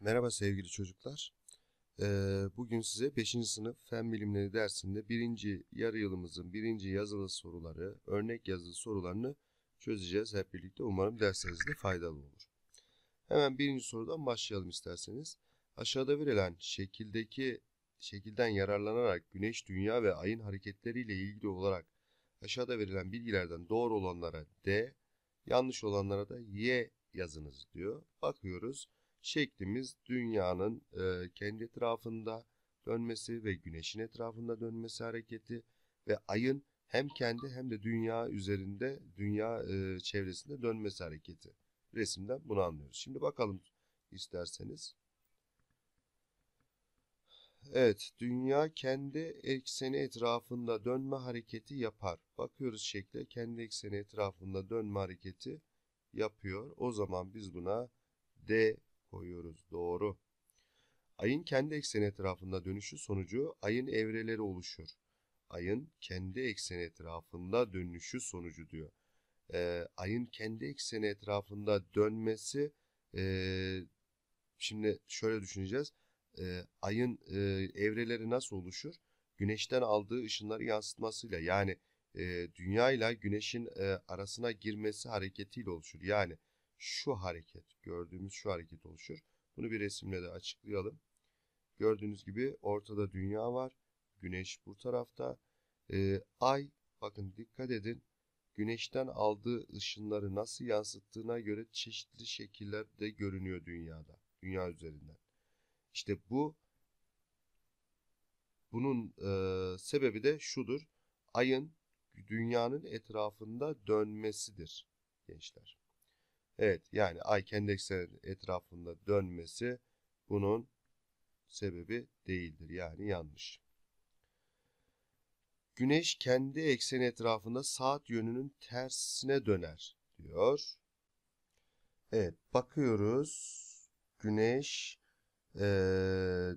Merhaba sevgili çocuklar. Ee, bugün size 5. sınıf Fen Bilimleri dersinde birinci yarı yılımızın birinci yazılı soruları, örnek yazılı sorularını çözeceğiz hep birlikte. Umarım derslerinizde faydalı olur. Hemen birinci sorudan başlayalım isterseniz. Aşağıda verilen şekildeki şekilden yararlanarak Güneş, Dünya ve Ay'ın hareketleriyle ilgili olarak aşağıda verilen bilgilerden doğru olanlara D, yanlış olanlara da Y yazınız diyor. Bakıyoruz şeklimiz dünyanın e, kendi etrafında dönmesi ve güneşin etrafında dönmesi hareketi ve ayın hem kendi hem de dünya üzerinde, dünya e, çevresinde dönmesi hareketi. Resimden bunu anlıyoruz. Şimdi bakalım isterseniz. Evet, dünya kendi ekseni etrafında dönme hareketi yapar. Bakıyoruz şekle, kendi ekseni etrafında dönme hareketi yapıyor. O zaman biz buna D koyuyoruz. Doğru. Ayın kendi ekseni etrafında dönüşü sonucu ayın evreleri oluşur. Ayın kendi ekseni etrafında dönüşü sonucu diyor. Ee, ayın kendi ekseni etrafında dönmesi e, şimdi şöyle düşüneceğiz. Ee, ayın e, evreleri nasıl oluşur? Güneşten aldığı ışınları yansıtmasıyla yani e, dünya ile güneşin e, arasına girmesi hareketiyle oluşur. Yani şu hareket, gördüğümüz şu hareket oluşur. Bunu bir resimle de açıklayalım. Gördüğünüz gibi ortada dünya var. Güneş bu tarafta. Ee, ay, bakın dikkat edin. Güneşten aldığı ışınları nasıl yansıttığına göre çeşitli şekillerde görünüyor dünyada. Dünya üzerinden. İşte bu bunun e, sebebi de şudur. Ayın dünyanın etrafında dönmesidir gençler. Evet yani ay kendi ekseni etrafında dönmesi bunun sebebi değildir. Yani yanlış. Güneş kendi ekseni etrafında saat yönünün tersine döner diyor. Evet bakıyoruz. Güneş ee,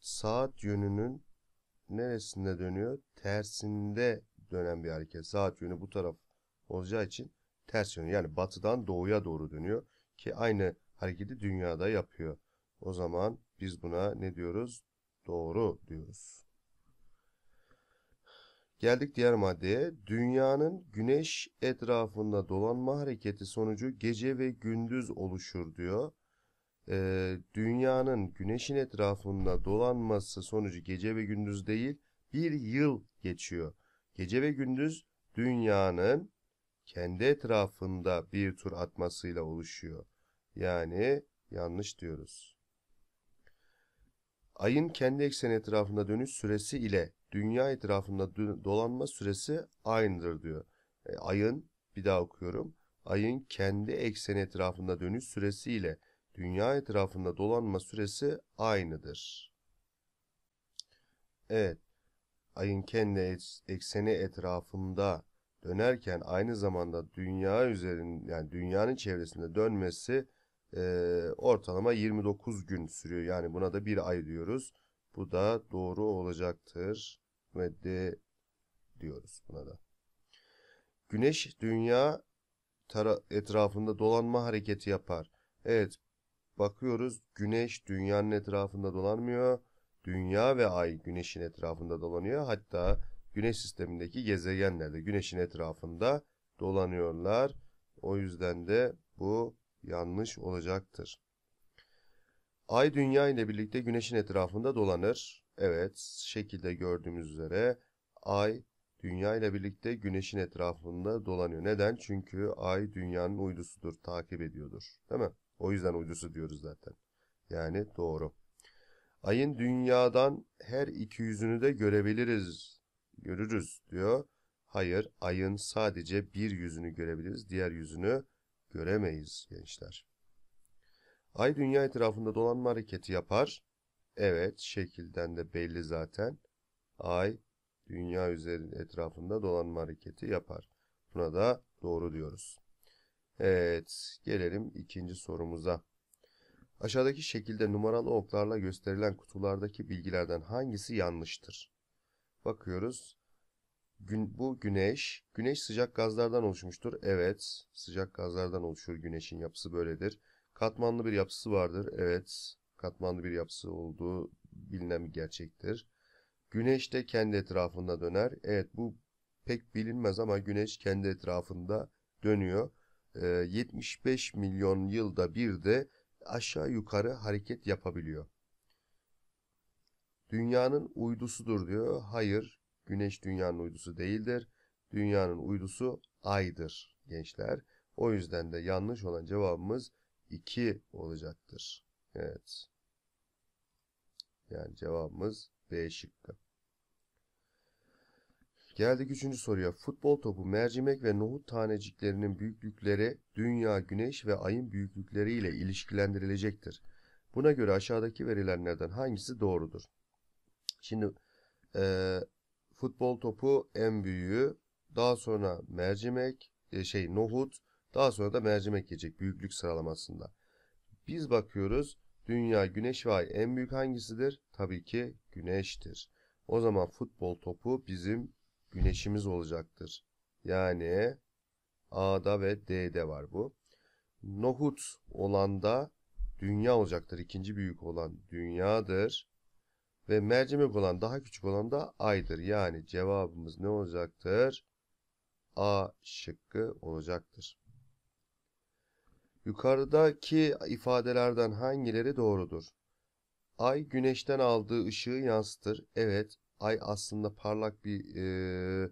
saat yönünün neresinde dönüyor? Tersinde dönen bir hareket. Saat yönü bu taraf olacağı için ters yönü yani batıdan doğuya doğru dönüyor ki aynı hareketi dünyada yapıyor. O zaman biz buna ne diyoruz? Doğru diyoruz. Geldik diğer maddeye. Dünyanın güneş etrafında dolanma hareketi sonucu gece ve gündüz oluşur diyor. Ee, dünyanın güneşin etrafında dolanması sonucu gece ve gündüz değil bir yıl geçiyor. Gece ve gündüz dünyanın kendi etrafında bir tur atmasıyla oluşuyor. Yani yanlış diyoruz. Ayın kendi ekseni etrafında dönüş süresi ile dünya etrafında dolanma süresi aynıdır diyor. E, ayın bir daha okuyorum. Ayın kendi ekseni etrafında dönüş süresi ile dünya etrafında dolanma süresi aynıdır. Evet. Ayın kendi ekseni etrafında dönerken aynı zamanda dünya üzerinde yani dünyanın çevresinde dönmesi e, ortalama 29 gün sürüyor. Yani buna da bir ay diyoruz. Bu da doğru olacaktır ve de diyoruz buna da. Güneş dünya etrafında dolanma hareketi yapar. Evet bakıyoruz güneş dünyanın etrafında dolanmıyor. Dünya ve ay güneşin etrafında dolanıyor. Hatta Güneş sistemindeki gezegenler de Güneş'in etrafında dolanıyorlar. O yüzden de bu yanlış olacaktır. Ay Dünya ile birlikte Güneş'in etrafında dolanır. Evet, şekilde gördüğümüz üzere Ay Dünya ile birlikte Güneş'in etrafında dolanıyor. Neden? Çünkü Ay Dünya'nın uydusudur, takip ediyordur. Değil mi? O yüzden uydusu diyoruz zaten. Yani doğru. Ayın Dünya'dan her iki yüzünü de görebiliriz görürüz diyor. Hayır, ayın sadece bir yüzünü görebiliriz, diğer yüzünü göremeyiz gençler. Ay dünya etrafında dolanma hareketi yapar. Evet, şekilden de belli zaten. Ay dünya üzerinde etrafında dolanma hareketi yapar. Buna da doğru diyoruz. Evet, gelelim ikinci sorumuza. Aşağıdaki şekilde numaralı oklarla gösterilen kutulardaki bilgilerden hangisi yanlıştır? Bakıyoruz. Gün, bu güneş. Güneş sıcak gazlardan oluşmuştur. Evet. Sıcak gazlardan oluşur güneşin yapısı böyledir. Katmanlı bir yapısı vardır. Evet. katmanlı bir yapısı olduğu bilinen bir gerçektir. Güneş de kendi etrafında döner. Evet bu pek bilinmez ama Güneş kendi etrafında dönüyor. 75 milyon yılda bir de aşağı yukarı hareket yapabiliyor. Dünyanın uydusudur diyor. Hayır, Güneş dünyanın uydusu değildir. Dünyanın uydusu Ay'dır gençler. O yüzden de yanlış olan cevabımız 2 olacaktır. Evet. Yani cevabımız B şıkkı. Geldik üçüncü soruya. Futbol topu, mercimek ve nohut taneciklerinin büyüklükleri dünya, güneş ve ayın büyüklükleriyle ilişkilendirilecektir. Buna göre aşağıdaki verilenlerden hangisi doğrudur? Şimdi e, futbol topu en büyüğü, daha sonra mercimek, e, şey nohut, daha sonra da mercimek gelecek büyüklük sıralamasında. Biz bakıyoruz dünya, güneş ve ay en büyük hangisidir? Tabii ki güneştir. O zaman futbol topu bizim güneşimiz olacaktır. Yani A'da ve D'de var bu. Nohut olan da dünya olacaktır. İkinci büyük olan dünyadır. Ve mercimek olan daha küçük olan da aydır. Yani cevabımız ne olacaktır? A şıkkı olacaktır. Yukarıdaki ifadelerden hangileri doğrudur? Ay güneşten aldığı ışığı yansıtır. Evet, ay aslında parlak bir e,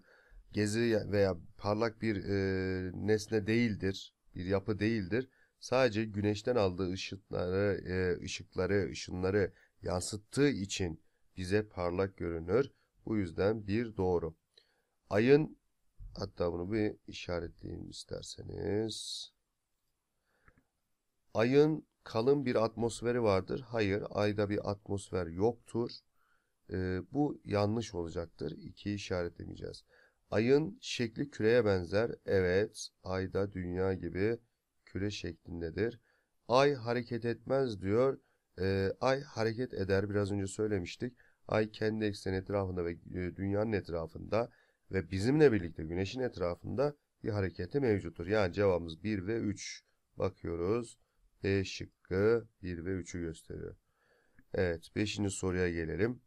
gezi veya parlak bir e, nesne değildir, bir yapı değildir. Sadece güneşten aldığı ışıkları, e, ışıkları, ışınları yansıttığı için bize parlak görünür. Bu yüzden bir doğru. Ayın hatta bunu bir işaretleyeyim isterseniz. Ayın kalın bir atmosferi vardır. Hayır, ayda bir atmosfer yoktur. Ee, bu yanlış olacaktır. İki işaretlemeyeceğiz. Ayın şekli küreye benzer. Evet, ayda dünya gibi küre şeklindedir. Ay hareket etmez diyor. Ee, ay hareket eder. Biraz önce söylemiştik. Ay kendi ekseni etrafında ve e, dünyanın etrafında ve bizimle birlikte güneşin etrafında bir hareketi mevcuttur. Yani cevabımız 1 ve 3. Bakıyoruz. B şıkkı 1 ve 3'ü gösteriyor. Evet 5. soruya gelelim.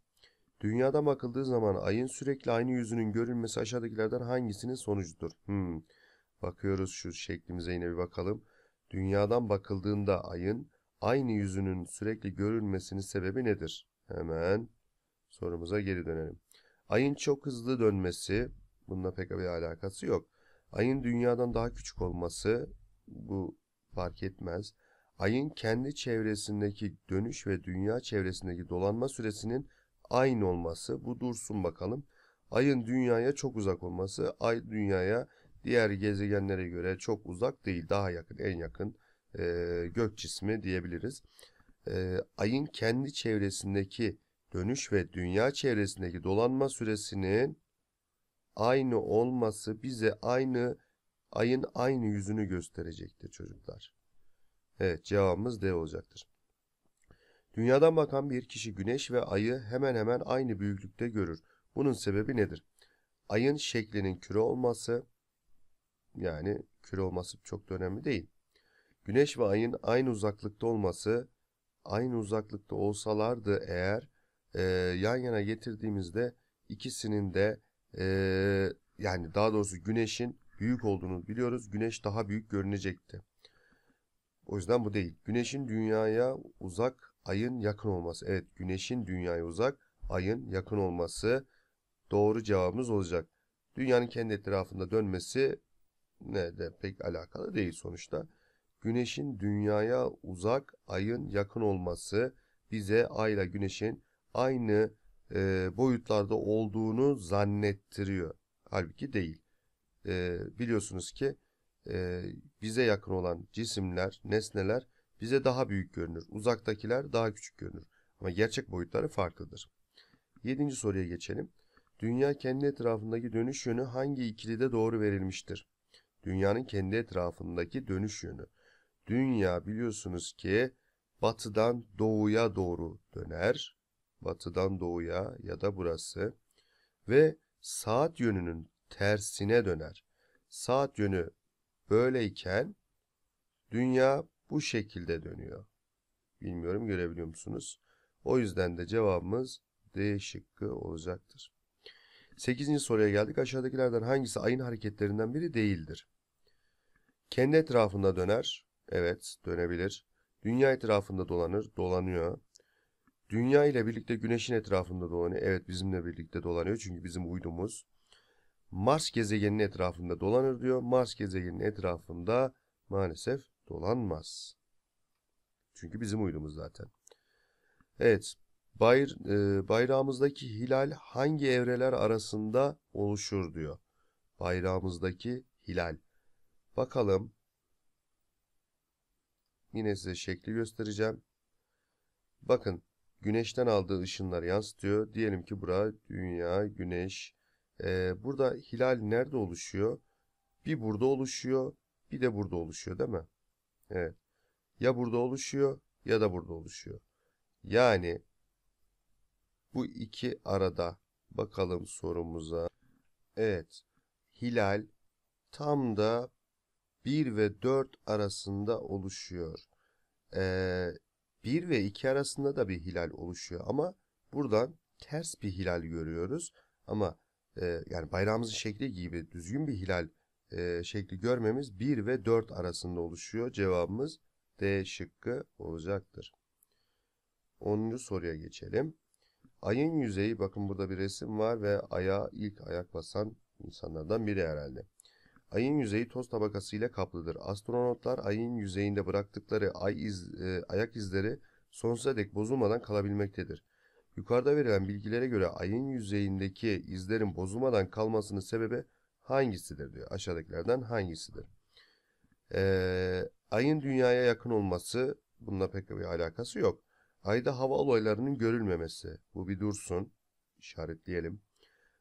Dünyada bakıldığı zaman ayın sürekli aynı yüzünün görülmesi aşağıdakilerden hangisinin sonucudur? Hmm. Bakıyoruz şu şeklimize yine bir bakalım. Dünyadan bakıldığında ayın aynı yüzünün sürekli görülmesinin sebebi nedir? Hemen sorumuza geri dönelim. Ayın çok hızlı dönmesi, bununla pek bir alakası yok. Ayın dünyadan daha küçük olması, bu fark etmez. Ayın kendi çevresindeki dönüş ve dünya çevresindeki dolanma süresinin aynı olması. Bu dursun bakalım. Ayın dünyaya çok uzak olması. Ay dünyaya diğer gezegenlere göre çok uzak değil. Daha yakın, en yakın e, gök cismi diyebiliriz. E, ayın kendi çevresindeki dönüş ve dünya çevresindeki dolanma süresinin aynı olması bize aynı ayın aynı yüzünü gösterecektir çocuklar. Evet cevabımız D olacaktır. Dünyadan bakan bir kişi güneş ve ayı hemen hemen aynı büyüklükte görür. Bunun sebebi nedir? Ayın şeklinin küre olması yani küre olması çok da önemli değil. Güneş ve ayın aynı uzaklıkta olması aynı uzaklıkta olsalardı eğer e, yan yana getirdiğimizde ikisinin de e, yani daha doğrusu güneşin büyük olduğunu biliyoruz. Güneş daha büyük görünecekti. O yüzden bu değil. Güneşin dünyaya uzak, ayın yakın olması. Evet, güneşin dünyaya uzak, ayın yakın olması doğru cevabımız olacak. Dünyanın kendi etrafında dönmesi ne de pek alakalı değil sonuçta. Güneşin dünyaya uzak, ayın yakın olması bize ayla güneşin aynı e, boyutlarda olduğunu zannettiriyor. Halbuki değil. E, biliyorsunuz ki e, bize yakın olan cisimler, nesneler bize daha büyük görünür. Uzaktakiler daha küçük görünür. Ama gerçek boyutları farklıdır. Yedinci soruya geçelim. Dünya kendi etrafındaki dönüş yönü hangi ikilide doğru verilmiştir? Dünyanın kendi etrafındaki dönüş yönü. Dünya biliyorsunuz ki batıdan doğuya doğru döner. Batıdan doğuya ya da burası. Ve saat yönünün tersine döner. Saat yönü böyleyken dünya bu şekilde dönüyor. Bilmiyorum görebiliyor musunuz? O yüzden de cevabımız D şıkkı olacaktır. 8. soruya geldik. Aşağıdakilerden hangisi ayın hareketlerinden biri değildir? Kendi etrafında döner. Evet, dönebilir. Dünya etrafında dolanır, dolanıyor. Dünya ile birlikte güneşin etrafında dolanıyor. Evet, bizimle birlikte dolanıyor çünkü bizim uydumuz. Mars gezegeninin etrafında dolanır diyor. Mars gezegeninin etrafında maalesef dolanmaz. Çünkü bizim uydumuz zaten. Evet, bayr, e, bayrağımızdaki hilal hangi evreler arasında oluşur diyor. Bayrağımızdaki hilal. Bakalım. Yine size şekli göstereceğim. Bakın güneşten aldığı ışınları yansıtıyor. Diyelim ki bura dünya, güneş. Ee, burada hilal nerede oluşuyor? Bir burada oluşuyor, bir de burada oluşuyor değil mi? Evet. Ya burada oluşuyor ya da burada oluşuyor. Yani bu iki arada bakalım sorumuza. Evet. Hilal tam da 1 ve 4 arasında oluşuyor. Ee, 1 ve 2 arasında da bir hilal oluşuyor ama buradan ters bir hilal görüyoruz. Ama e, yani bayrağımızın şekli gibi düzgün bir hilal e, şekli görmemiz 1 ve 4 arasında oluşuyor. Cevabımız D şıkkı olacaktır. 10. soruya geçelim. Ayın yüzeyi bakın burada bir resim var ve aya ilk ayak basan insanlardan biri herhalde. Ayın yüzeyi toz tabakası ile kaplıdır. Astronotlar ayın yüzeyinde bıraktıkları ay iz, e, ayak izleri sonsuza dek bozulmadan kalabilmektedir. Yukarıda verilen bilgilere göre ayın yüzeyindeki izlerin bozulmadan kalmasının sebebi hangisidir diyor. Aşağıdakilerden hangisidir? Ee, ayın dünyaya yakın olması bununla pek bir alakası yok. Ayda hava olaylarının görülmemesi. Bu bir dursun. İşaretleyelim.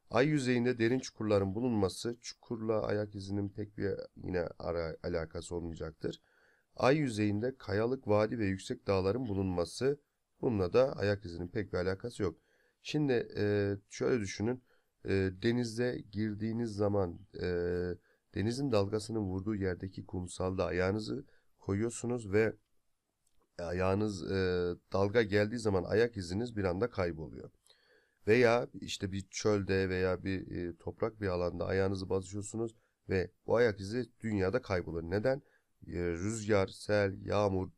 Ay yüzeyinde derin çukurların bulunması, çukurla ayak izinin pek bir yine ara alakası olmayacaktır. Ay yüzeyinde kayalık vadi ve yüksek dağların bulunması, bununla da ayak izinin pek bir alakası yok. Şimdi şöyle düşünün, e, denize girdiğiniz zaman denizin dalgasının vurduğu yerdeki kumsalda ayağınızı koyuyorsunuz ve ayağınız dalga geldiği zaman ayak iziniz bir anda kayboluyor. Veya işte bir çölde veya bir e, toprak bir alanda ayağınızı basıyorsunuz ve bu ayak izi dünyada kaybolur. Neden? E, rüzgar, sel, yağmur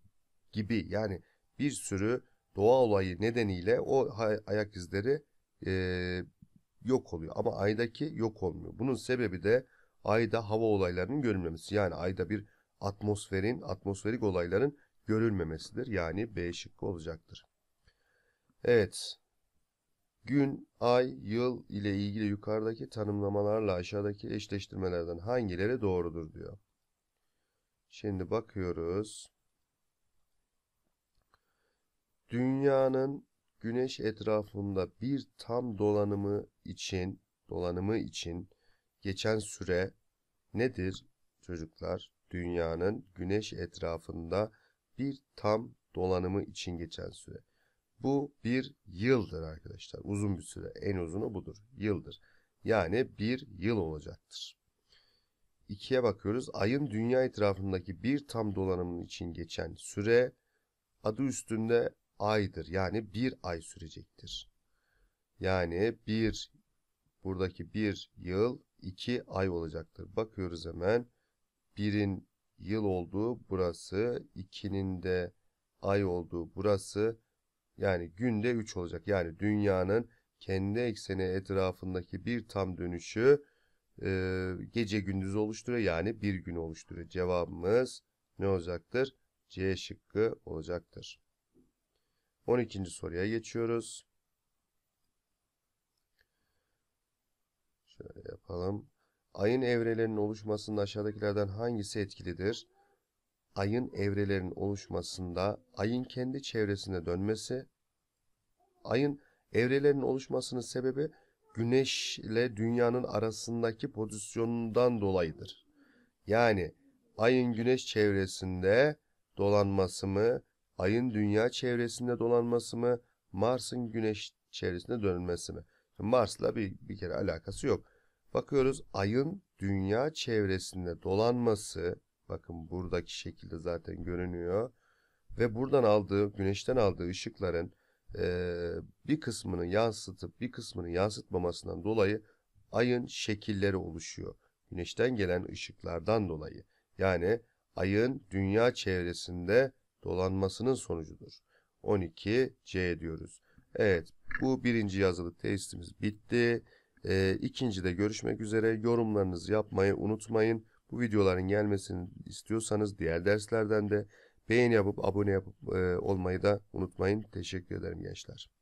gibi yani bir sürü doğa olayı nedeniyle o ayak izleri e, yok oluyor. Ama aydaki yok olmuyor. Bunun sebebi de ayda hava olaylarının görülmemesi. Yani ayda bir atmosferin, atmosferik olayların görülmemesidir. Yani B şıkkı olacaktır. Evet. Gün, ay, yıl ile ilgili yukarıdaki tanımlamalarla aşağıdaki eşleştirmelerden hangileri doğrudur diyor. Şimdi bakıyoruz. Dünyanın güneş etrafında bir tam dolanımı için dolanımı için geçen süre nedir çocuklar? Dünyanın güneş etrafında bir tam dolanımı için geçen süre. Bu bir yıldır arkadaşlar. Uzun bir süre. En uzunu budur. Yıldır. Yani bir yıl olacaktır. İkiye bakıyoruz. Ayın dünya etrafındaki bir tam dolanımın için geçen süre adı üstünde aydır. Yani bir ay sürecektir. Yani bir buradaki bir yıl iki ay olacaktır. Bakıyoruz hemen. Birin yıl olduğu burası, ikinin de ay olduğu burası. Yani günde 3 olacak. Yani dünyanın kendi ekseni etrafındaki bir tam dönüşü e, gece gündüz oluşturuyor. Yani bir gün oluşturuyor. Cevabımız ne olacaktır? C şıkkı olacaktır. 12. soruya geçiyoruz. Şöyle yapalım. Ayın evrelerinin oluşmasında aşağıdakilerden hangisi etkilidir? Ayın evrelerinin oluşmasında ayın kendi çevresine dönmesi, ayın evrelerinin oluşmasının sebebi güneş ile dünyanın arasındaki pozisyonundan dolayıdır. Yani ayın güneş çevresinde dolanması mı, ayın dünya çevresinde dolanması mı, Mars'ın güneş çevresinde dönmesi mi? Mars'la bir, bir kere alakası yok. Bakıyoruz ayın dünya çevresinde dolanması, bakın buradaki şekilde zaten görünüyor. ve buradan aldığı, güneşten aldığı ışıkların eee, bir kısmını yansıtıp bir kısmını yansıtmamasından dolayı ayın şekilleri oluşuyor. Güneşten gelen ışıklardan dolayı. Yani ayın dünya çevresinde dolanmasının sonucudur. 12C diyoruz. Evet, bu birinci yazılı testimiz bitti. Ee, ikincide görüşmek üzere. Yorumlarınızı yapmayı unutmayın. Bu videoların gelmesini istiyorsanız diğer derslerden de beğeni yapıp abone yapıp e, olmayı da unutmayın. Teşekkür ederim gençler.